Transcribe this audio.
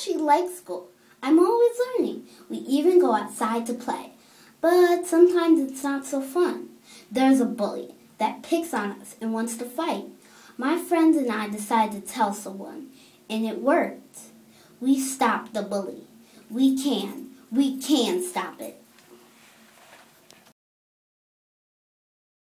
actually like school. I'm always learning. We even go outside to play. But sometimes it's not so fun. There's a bully that picks on us and wants to fight. My friends and I decided to tell someone, and it worked. We stopped the bully. We can. We can stop it.